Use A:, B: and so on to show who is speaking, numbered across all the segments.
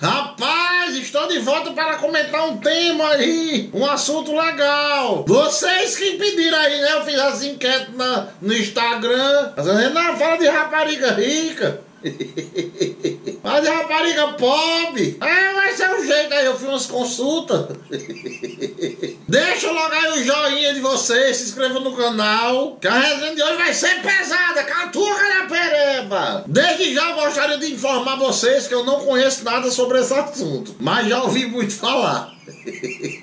A: Rapaz, estou de volta para comentar um tema aí, um assunto legal. Vocês que pediram aí, né? Eu fiz as enquetes na, no Instagram. Não, fala de rapariga rica. Mas a rapariga pobre. É, vai ser o jeito aí. Eu fiz umas consultas. Deixa logo aí o de vocês. Se inscreva no canal. Que a resenha de hoje vai ser pesada. Catuca na pereba. Desde já gostaria de informar vocês que eu não conheço nada sobre esse assunto. Mas já ouvi muito falar.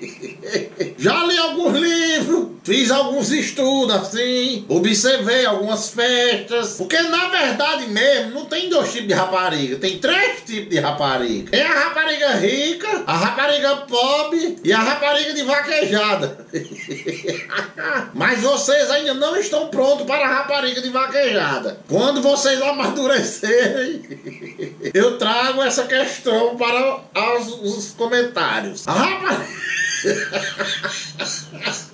A: Já li alguns livros, fiz alguns estudos assim, observei algumas festas. Porque na verdade mesmo, não tem dois tipos de rapariga, tem três tipos de rapariga. Tem a rapariga rica, a rapariga pobre e a rapariga de vaquejada. Mas vocês ainda não estão prontos para a rapariga de vaquejada. Quando vocês amadurecerem, eu trago essa questão para os, os comentários. A rapariga. Yeah.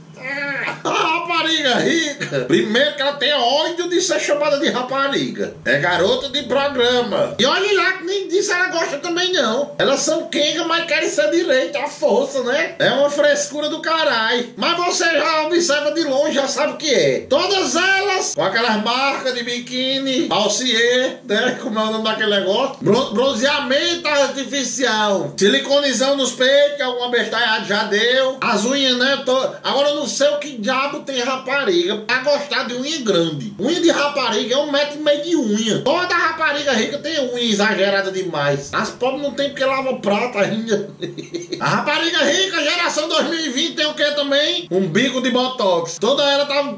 A: rapariga rica, primeiro que ela tem ódio de ser chamada de rapariga. É garota de programa. E olha lá que nem disso ela gosta também não. Elas são quenga, mas querem ser direito, a força, né? É uma frescura do caralho. Mas você já observa de longe, já sabe o que é. Todas elas com aquelas marcas de biquíni, alcier, né? Como é o nome daquele negócio? Bron bronzeamento artificial. Siliconizão nos peitos, que alguma bestalhada já deu. As unhas, né? Tô... Agora eu não sei o que diabo tem rapariga pra gostar de unha grande. Unha de rapariga é um metro e meio de unha. Toda rapariga rica tem unha exagerada demais. As pobres não tem porque lava prata ainda. A rapariga rica, geração 2020, tem o que também? Um bico de botox. Toda ela tá.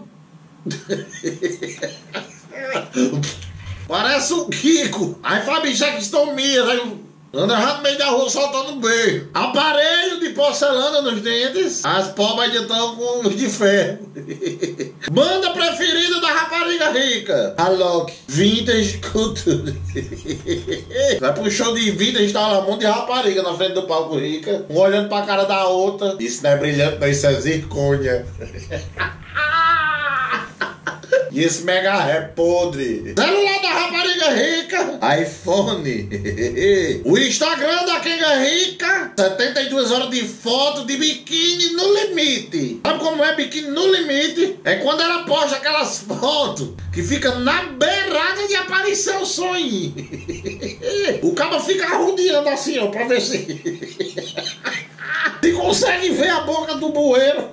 A: Parece o Kiko. Aí Fabi Jackstomia, aí Anda no meio da rua soltando beijo. Aparelho de porcelana nos dentes. As pobres ainda estão com os de ferro. Banda preferida da rapariga rica. A Loki. Vintage Culture. Vai pro show de vintage, tá lá um monte de rapariga na frente do palco rica. Um olhando pra cara da outra. Isso não é brilhante, não, isso é zircônia. Esse mega é podre. Celular da rapariga rica. iPhone. o Instagram da Kenga Rica. 72 horas de foto de biquíni no limite. Sabe como é biquíni no limite? É quando ela posta aquelas fotos que fica na beirada de aparecer o sonho. o cabo fica rodeando assim, ó, pra ver se. se consegue ver a boca do bueiro.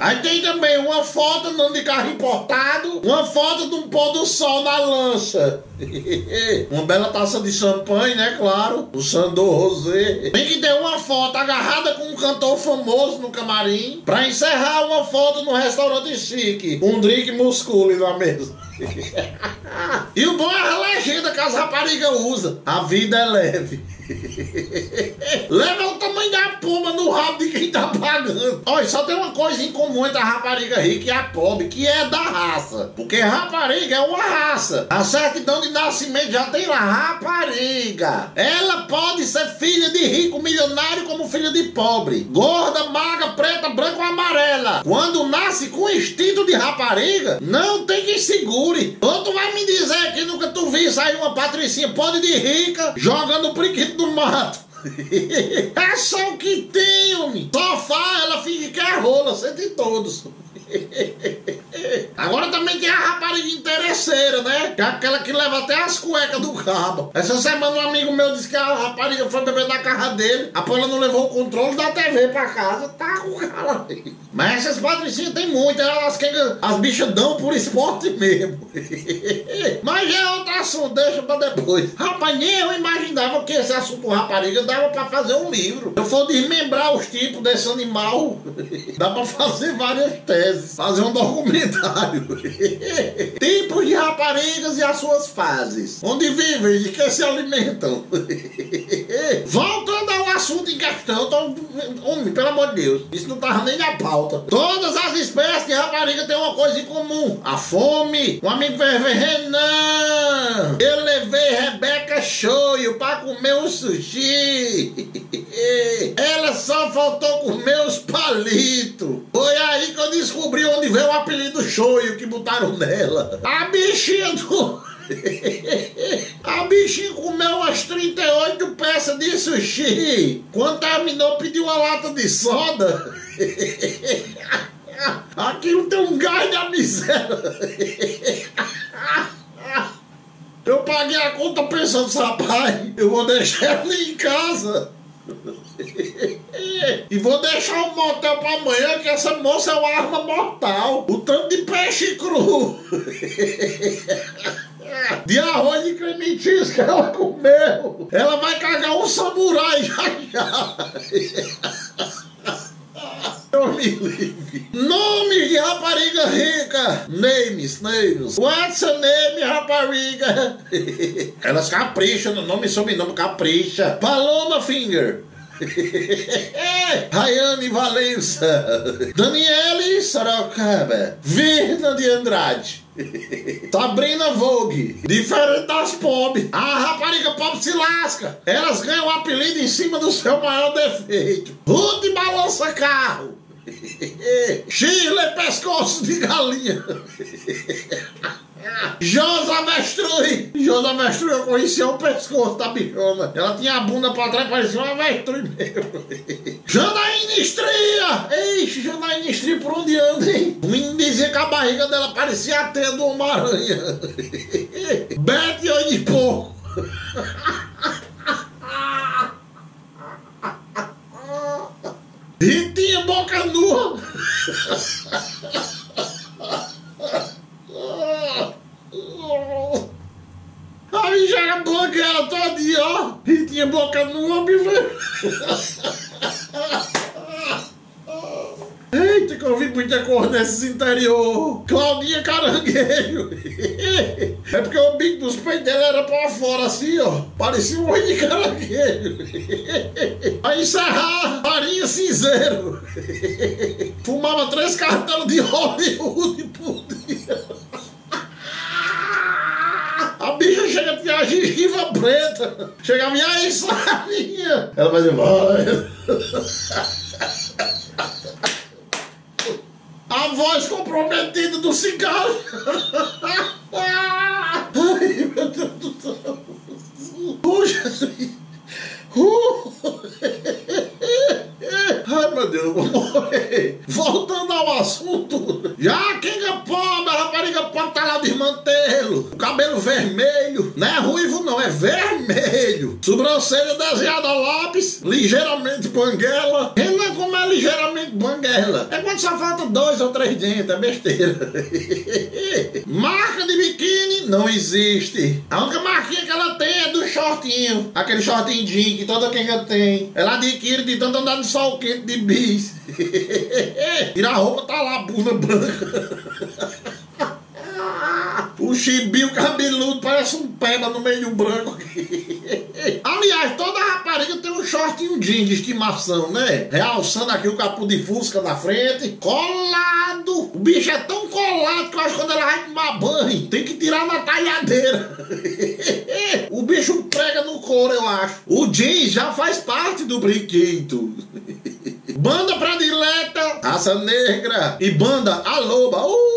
A: Aí tem também uma foto andando de carro importado, uma foto de um pôr do sol na lancha. uma bela taça de champanhe, né? Claro. O Sandor Rosé. Tem que ter uma foto agarrada com um cantor famoso no camarim. Pra encerrar uma foto no restaurante chique. Um drink muscule na mesa. e o bom é a legenda que as raparigas usam. A vida é leve. Leva o tamanho da pomba no rabo de quem tá pagando. Olha, só tem uma coisa em comum entre a rapariga rica e a pobre, que é da raça. Porque rapariga é uma raça. A certidão de nascimento já tem lá, rapariga. Ela pode ser filha de rico milionário como filha de pobre. Gorda, magra, preta, branca ou amarela. Quando nasce com instinto de rapariga, não tem que segure. Ou tu vai me dizer que nunca tu vi sair uma patricinha pode de rica jogando o priquito do mato. é só o que tem, homem. Sofá, ela fica que é rola, sente todos. Agora também tem a rapariga interesseira, né? Que é aquela que leva até as cuecas do cabo. Essa semana um amigo meu disse que a rapariga foi beber na casa dele. A ela não levou o controle da TV pra casa. Tá com cara aí. Mas essas patricinhas tem muitas. Elas que as bichas dão por esporte mesmo. Mas é outro assunto, deixa pra depois. Rapaz, nem eu imaginava que esse assunto rapariga dava pra fazer um livro. Eu for desmembrar os tipos desse animal, dá pra fazer várias teses fazer um Tipos de raparigas e as suas fases. Onde vivem e que se alimentam. Voltando ao assunto em questão, tô... homem, pelo amor de Deus, isso não tava nem na pauta. Todas as espécies de rapariga têm uma coisa em comum: a fome. Um amigo vai Renan, eu levei Rebeca Shoyu pra comer um sushi. Ela só faltou comer os palitos. Foi aí que eu descobri onde veio o apelido Shoyu que botaram nela. A bichinha do. A bichinha comeu umas 38 peças de sushi. Quando terminou, pediu uma lata de soda. Aquilo tem um gás da miséria. Eu paguei a conta pensando, rapaz, eu vou deixar ele em casa. E vou deixar o motel pra amanhã, que essa moça é uma arma mortal. O tanto de peixe cru. De arroz de creme que ela comeu. Ela vai cagar um samurai já já. Eu me livre. Nome de rapariga rica. Names, names. What's a name, rapariga? Elas capricham no nome e sobrenome, capricha. Paloma Finger. Rayane Valença, Daniele Sorocaba, Virna de Andrade, Sabrina Vogue, diferente das pobres. A rapariga pobre se lasca. Elas ganham o apelido em cima do seu maior defeito. Rude balança carro. Chile pescoço de galinha. Josa Avestruz! Josa Avestruz, eu conhecia o pescoço da bichona. Ela tinha a bunda pra trás, parecia uma avestruz mesmo. Janaína Estria! Eixe, Janaína Estria, por onde anda, hein? O menino dizia que a barriga dela parecia a teia do Homem-Aranha. Bete oi de porco. Ritinha Ha ha ha ha. Nesses interior. Claudinha Caranguejo. É porque o bico dos peitos dela era pra fora, assim, ó. Parecia um olho de caranguejo. Aí encerrar, farinha cinzeiro. Fumava três cartelas de Hollywood por dia. A bicha chega a ter a gengiva preta. Chegava e aí, sarinha. Ela vai. A voz comprometida do cigarro. Ai, meu Deus do céu. Puxa, uh. Meu Deus, eu vou morrer. Voltando ao assunto. Já quem é pobre, a rapariga pode estar lá de mantê-lo. O cabelo vermelho. Não é ruivo, não, é vermelho. Sobrancelha desenhada a lápis. Ligeiramente banguela. Renan, como é ligeiramente banguela? É quando só falta dois ou três dentes, é besteira. Marca de biquíni não existe. A única marquinha que ela tem é do shortinho. Aquele shortinho jean que toda quem tem. Ela adquire de tanto andar no sol quente de bis. Tira a roupa, tá lá, bunda branca. O chibinho cabeludo parece um peba no meio branco. Aliás, toda rapariga tem shortinho jeans de estimação, né? Realçando aqui o capô de fusca na frente. Colado! O bicho é tão colado que eu acho que quando ela vai tomar banho, tem que tirar na talhadeira. o bicho prega no couro, eu acho. O jeans já faz parte do brinquedo. Banda predileta, raça negra e banda a loba. Uh!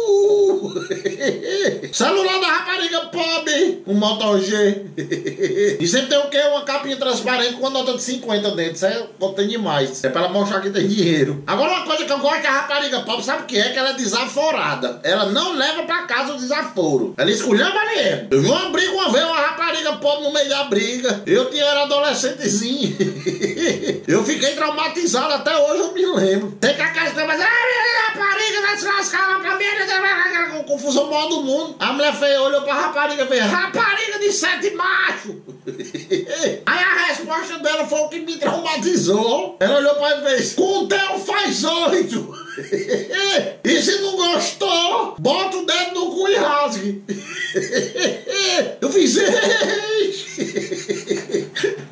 A: Celular da rapariga pobre, um Moto G. e sempre tem o quê? Uma capinha transparente com uma nota de 50 dentro. Isso é tem demais. É pra ela mostrar que tem dinheiro. Agora, uma coisa que eu gosto da rapariga pobre, sabe o que é? Que ela é desaforada. Ela não leva pra casa o desaforo. Ela escolheu mesmo. Eu vi uma briga uma vez, uma rapariga pobre no meio da briga. Eu tinha era adolescentezinho. eu fiquei traumatizado até hoje, eu me lembro. Tem que a casa mas ah, rapariga vai se lascar pra mim, com confusão maior do mundo. A mulher feia olhou pra rapariga e fez, rapariga de sete machos. Aí a resposta dela foi o que me traumatizou. Ela olhou pra ele e fez, com teu faz oito. e se não gostou, bota o dedo no cu e rasgue. Eu fiz,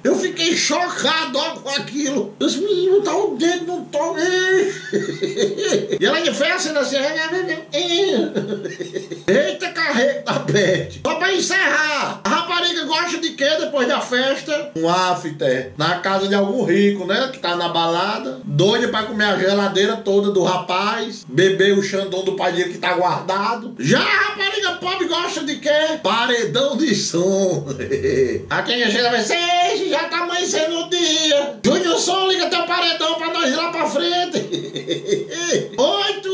A: eu fiquei chocado ó, com aquilo. Os meninos tá o dedo no tom. E ela fez assim, assim. Eita carrega da pet. Só pra encerrar. A gosta de quê? depois da festa, um after na casa de algum rico, né? Que tá na balada, doido pra comer a geladeira toda do rapaz, beber o xandão do pai dele que tá guardado. Já a rapariga pobre gosta de quê? Paredão de som. a quem chega vai ser, já tá amanhecendo o dia. Júnior Som, liga teu paredão pra nós ir lá pra frente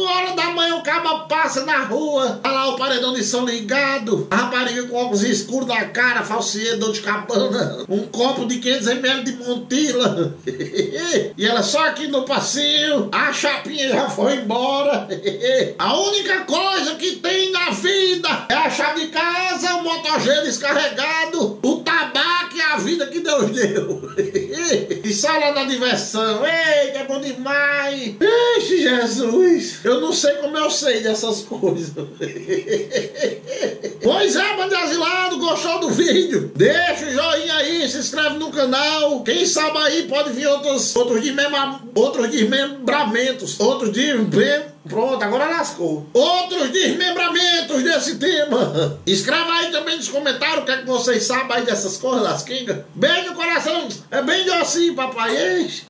A: horas da manhã o caba passa na rua, tá lá o paredão de som ligado, a rapariga com óculos escuros na cara, falsiedor de cabana, um copo de 500ml de Montila. e ela só aqui no passeio, a chapinha já foi embora. a única coisa que tem na vida é a chave de casa, o motogeiro descarregado, o tabaco e a vida que Deus deu. e sala da diversão, eita, é bom demais. Eixe, Jesus, eu não sei como eu sei dessas coisas. pois é, bandeazilado, gostou do vídeo? Deixa o se inscreve no canal. Quem sabe aí pode vir outros, outros, desmembra, outros desmembramentos, outros desmembramentos. Pronto, agora lascou. Outros desmembramentos desse tema. Escreva aí também nos comentários o que é que vocês sabem aí dessas coisas, lasquingas. Beijo no coração. É bem assim, papai.